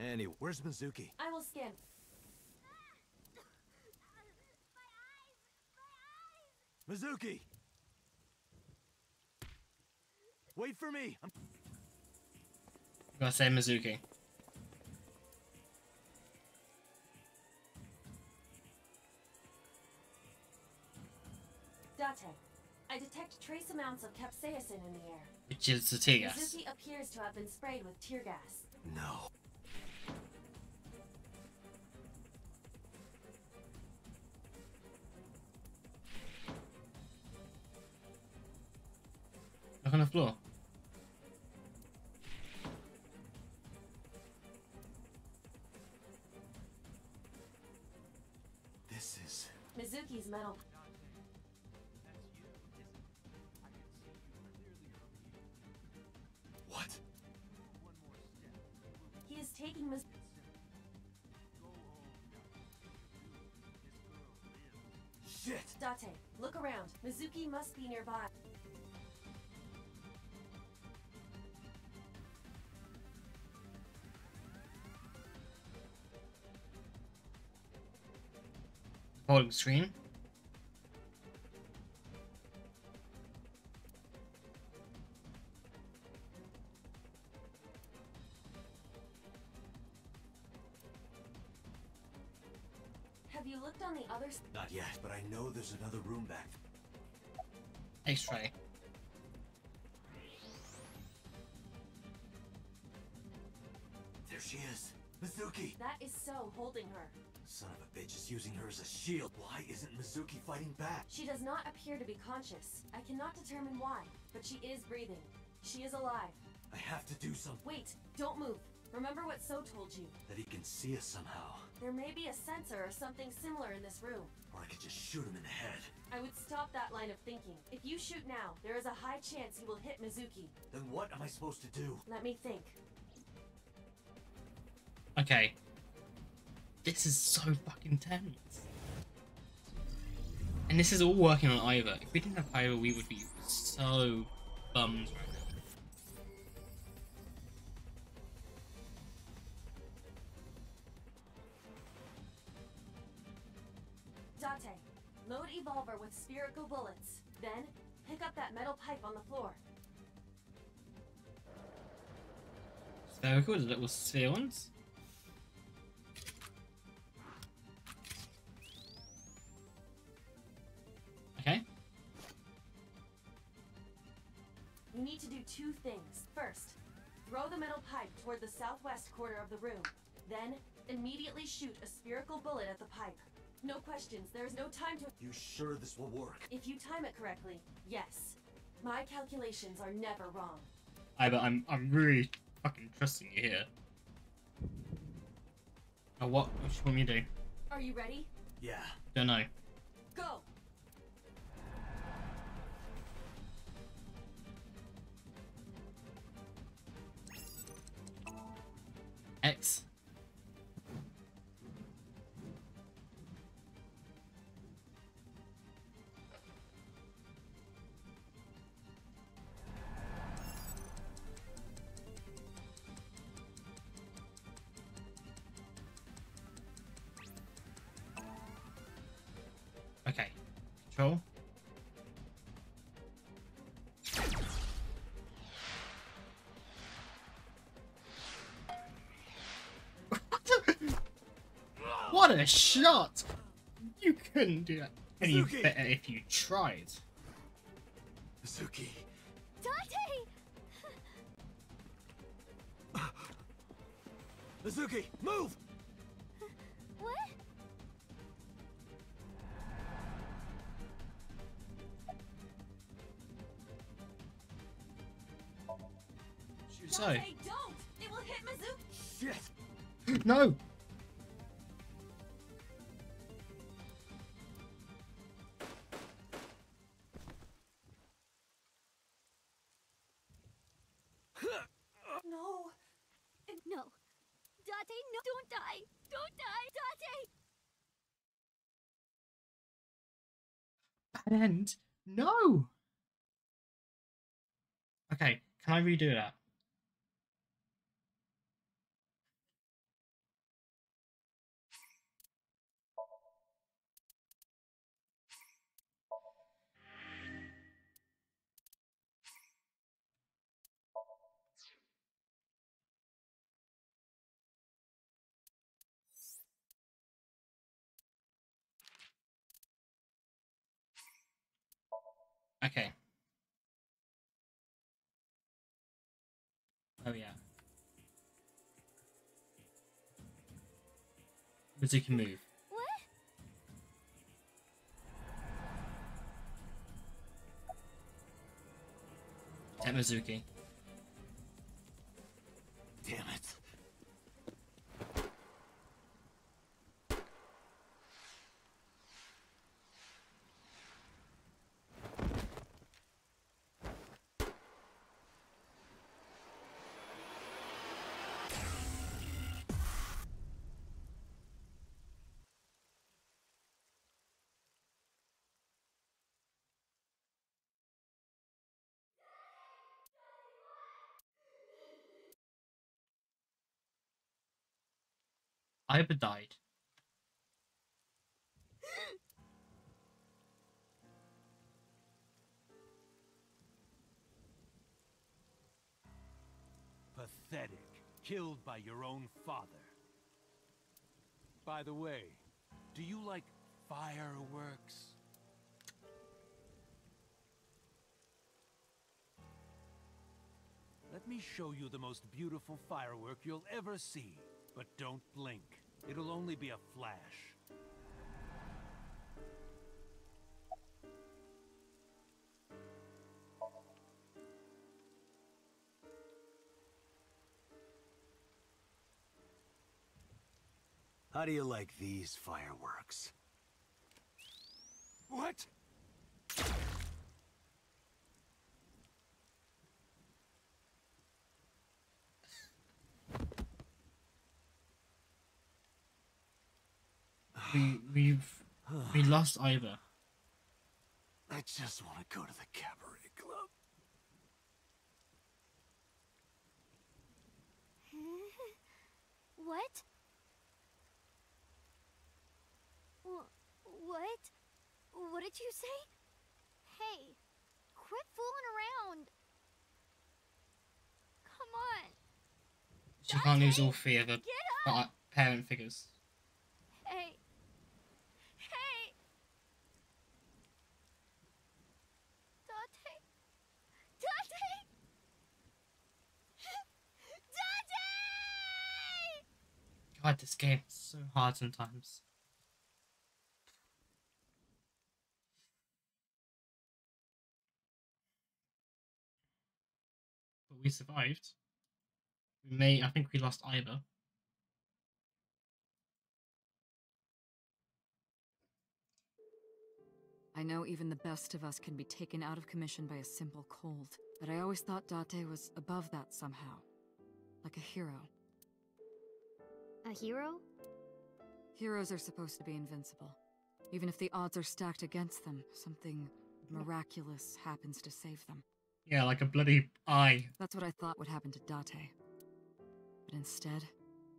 Anyway, where's Mizuki? I will scan. Mizuki! Wait for me! I'm I'm gonna say Mizuki. Date. I detect trace amounts of capsaicin in the air. Which is the tear gas. Mizuki appears to have been sprayed with tear gas. No. Floor. This is... Mizuki's metal. What? He is taking Miz. Shit! Date, look around. Mizuki must be nearby. Holding screen. Have you looked on the other s- Not yet, but I know there's another room back. X-ray. There Mizuki! That is so holding her. Son of a bitch is using her as a shield. Why isn't Mizuki fighting back? She does not appear to be conscious. I cannot determine why, but she is breathing. She is alive. I have to do something. Wait, don't move. Remember what So told you. That he can see us somehow. There may be a sensor or something similar in this room. Or I could just shoot him in the head. I would stop that line of thinking. If you shoot now, there is a high chance he will hit Mizuki. Then what am I supposed to do? Let me think. Okay. This is so fucking tense. And this is all working on Aiba. If we didn't have Aiba, we would be so bummed right now. Date, load Evolver with spherical bullets. Then, pick up that metal pipe on the floor. Spherical, the little sphere ones. Pipe toward the southwest corner of the room. Then, immediately shoot a spherical bullet at the pipe. No questions, there is no time to. You sure this will work? If you time it correctly, yes. My calculations are never wrong. Aiba, I'm I'm really fucking trusting you here. Oh, what? What do you want me to do? Are you ready? Yeah. Don't know. Go! Control. What a shot! You couldn't do that any Mizuki! better if you tried. Mizuki! Dante! Mizuki, move! So, Dante, don't! It will hit Shit! no! No! No. Dante, no, don't die! Don't die, Dante! Bad end. No! Okay, can I redo that? Oh yeah. Mizuki move. What? At Mizuki. Aiba died. Pathetic. Killed by your own father. By the way, do you like fireworks? Let me show you the most beautiful firework you'll ever see. But don't blink. It'll only be a flash. How do you like these fireworks? What? We we've we lost either. I just want to go to the cabaret club. What? Wh- What? What did you say? Hey, quit fooling around. Come on. She can't lose all three of her parent figures. Hey. Hey. Dante. Dante. Dante. God, this game is so hard sometimes. But we survived. We may, I think we lost Aiba. I know even the best of us can be taken out of commission by a simple cold, but I always thought Date was above that somehow. Like a hero. A hero? Heroes are supposed to be invincible. Even if the odds are stacked against them, something miraculous happens to save them. Yeah, like a bloody eye. That's what I thought would happen to Date. But instead,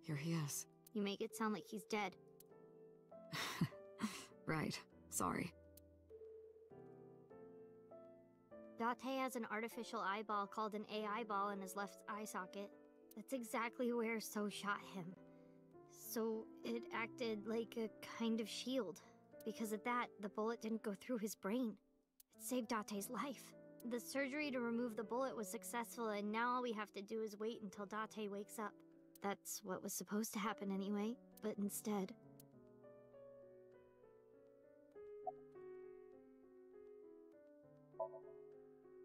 here he is. You make it sound like he's dead. right. Sorry. Date has an artificial eyeball called an AI ball in his left eye socket. That's exactly where So shot him. So it acted like a kind of shield. Because of that, the bullet didn't go through his brain. It saved Date's life. The surgery to remove the bullet was successful, and now all we have to do is wait until Date wakes up. That's what was supposed to happen anyway, but instead.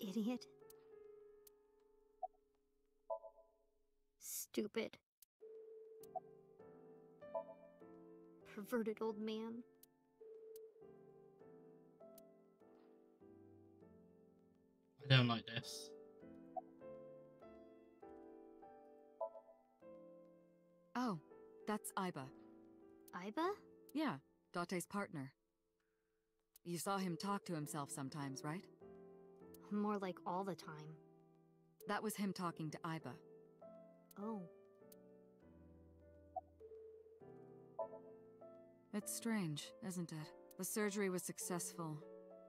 Idiot. Stupid. Perverted old man. I don't like this. Oh, that's Aiba. Aiba? Yeah, Date's partner. You saw him talk to himself sometimes, right? More like all the time. That was him talking to Aiba. Oh. It's strange, isn't it? The surgery was successful.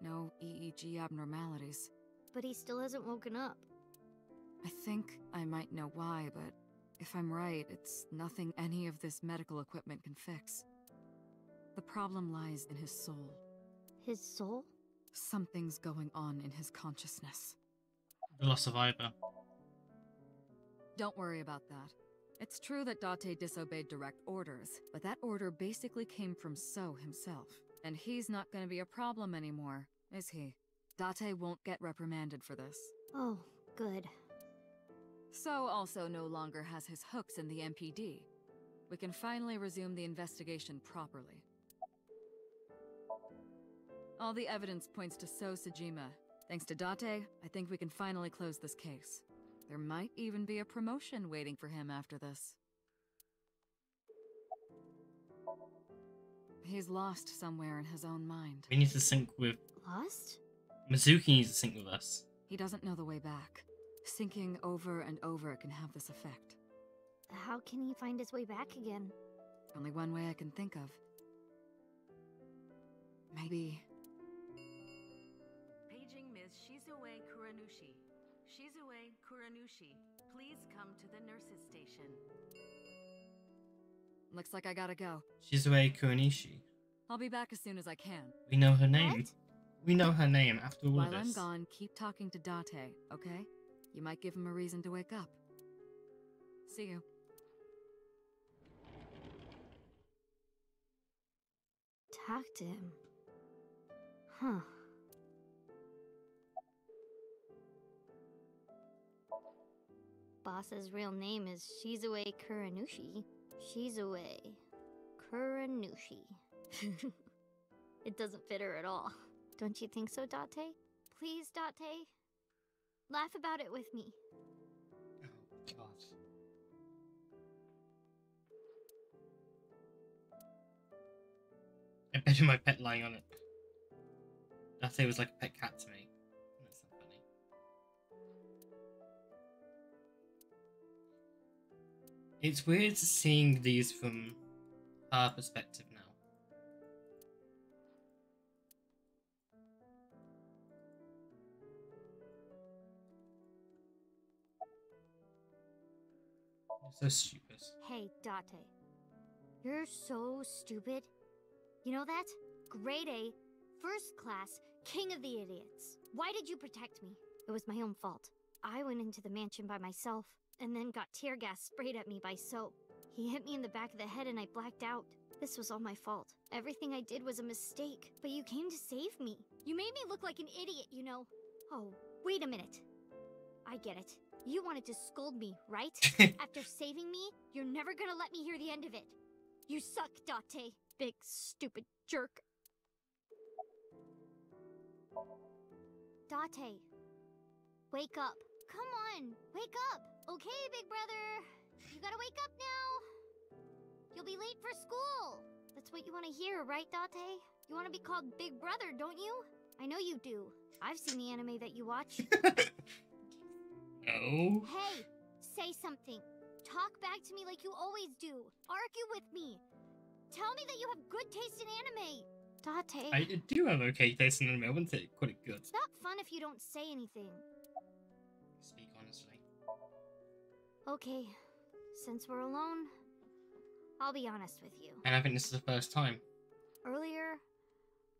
No EEG abnormalities. But he still hasn't woken up. I think I might know why, but if I'm right, it's nothing any of this medical equipment can fix. The problem lies in his soul. His soul? Something's going on in his consciousness. The loss of Aiba. Don't worry about that. It's true that Date disobeyed direct orders, but that order basically came from So himself. And he's not gonna be a problem anymore, is he? Date won't get reprimanded for this. Oh, good. So also no longer has his hooks in the MPD. We can finally resume the investigation properly. All the evidence points to So Sejima. Thanks to Date, I think we can finally close this case. There might even be a promotion waiting for him after this. He's lost somewhere in his own mind. We need to sync with Lost? Mizuki needs to sync with us. He doesn't know the way back. Syncing over and over can have this effect. How can he find his way back again? Only one way I can think of. Maybe Kuranushi, please come to the nurses station. Looks like I gotta go. Shizue Kuranushi. I'll be back as soon as I can. We know her name. What? We know her name after all While of I'm gone, keep talking to Date, okay? You might give him a reason to wake up. See you. Talk to him. Huh. Boss's real name is Shizue Kuranushi. Shizue Kuranushi. it doesn't fit her at all. Don't you think so, Date? Please, Date? Laugh about it with me. Oh. I bet you my pet lying on it. Date was like a pet cat to me. It's weird seeing these from her perspective now. So stupid. Hey, Date. You're so stupid. You know that? Grade A, first class, king of the idiots. Why did you protect me? It was my own fault. I went into the mansion by myself, and then got tear gas sprayed at me by Soap. He hit me in the back of the head and I blacked out. This was all my fault. Everything I did was a mistake, but you came to save me. You made me look like an idiot, you know. Oh, wait a minute. I get it. You wanted to scold me, right? After saving me, you're never gonna let me hear the end of it. You suck, Date. Big stupid jerk. Date. Wake up. Come on, wake up. Okay, big brother. You gotta wake up now. You'll be late for school. That's what you want to hear, right, Date? You want to be called Big Brother, don't you? I know you do. I've seen the anime that you watch. no. Hey, say something. Talk back to me like you always do. Argue with me. Tell me that you have good taste in anime. Date. I do have okay taste in anime. I wouldn't say quite good. It's not fun if you don't say anything. Speak honestly. Okay, since we're alone, I'll be honest with you. And I think this is the first time. Earlier,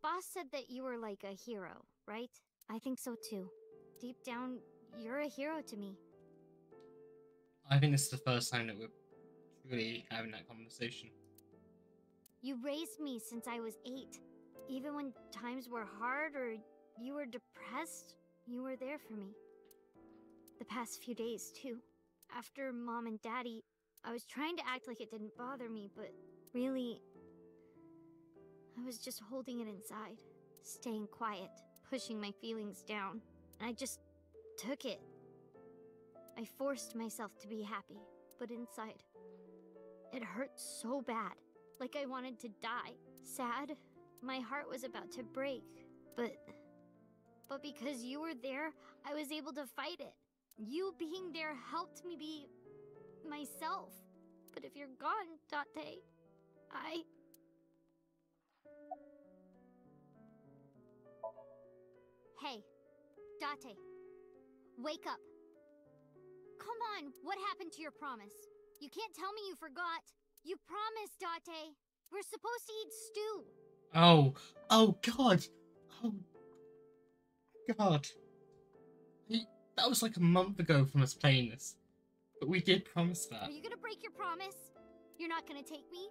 Boss said that you were like a hero, right? I think so too. Deep down, you're a hero to me. I think this is the first time that we're really having that conversation. You raised me since I was eight. Even when times were hard or you were depressed, you were there for me. The past few days, too. After mom and daddy, I was trying to act like it didn't bother me, but really, I was just holding it inside, staying quiet, pushing my feelings down. And I just took it. I forced myself to be happy, but inside, it hurt so bad like I wanted to die. Sad. My heart was about to break. But. But because you were there, I was able to fight it. You being there helped me be. myself. But if you're gone, Date, I. Hey, Date. Wake up. Come on, what happened to your promise? You can't tell me you forgot. You promised, Date. We're supposed to eat stew. Oh, oh God. Oh, god. That was like a month ago from us playing this. But we did promise that. Are you gonna break your promise? You're not gonna take me?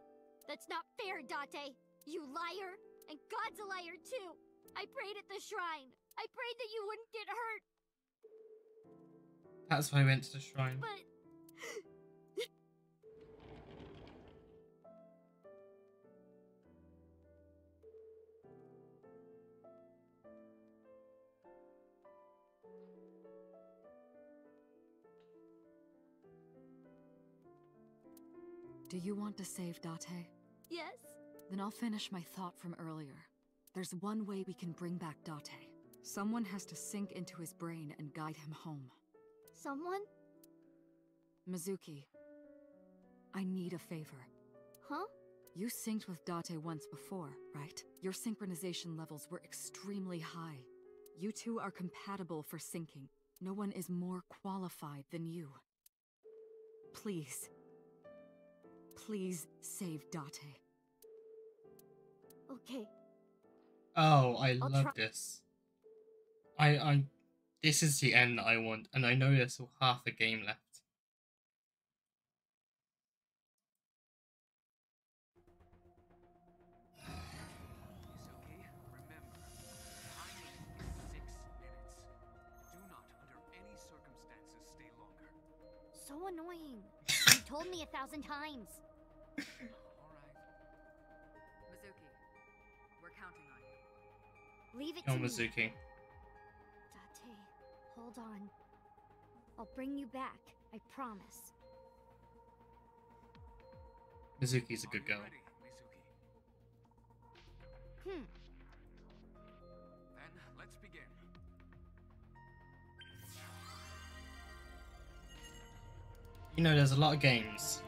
That's not fair, Date. You liar! And God's a liar too! I prayed at the shrine! I prayed that you wouldn't get hurt, That's why I went to the shrine. but... Do you want to save Date? Yes? Then I'll finish my thought from earlier. There's one way we can bring back Date. Someone has to sync into his brain and guide him home. Someone? Mizuki, I need a favor. Huh? You synced with Date once before, right? Your synchronization levels were extremely high. You two are compatible for syncing. No one is more qualified than you. Please. Please save Date. Okay. Oh, I I'll love this. I, I, this is the end that I want, and I know there's still half a game left. Mizuki, remember, time is six minutes. Do not, under any circumstances, stay longer. So annoying. You told me a thousand times. All right. Mizuki, we're counting on you. Leave it Yo, to me. Mizuki. Date, hold on. I'll bring you back. I promise. Mizuki's a good you girl. Hmm. You know, there's a lot of games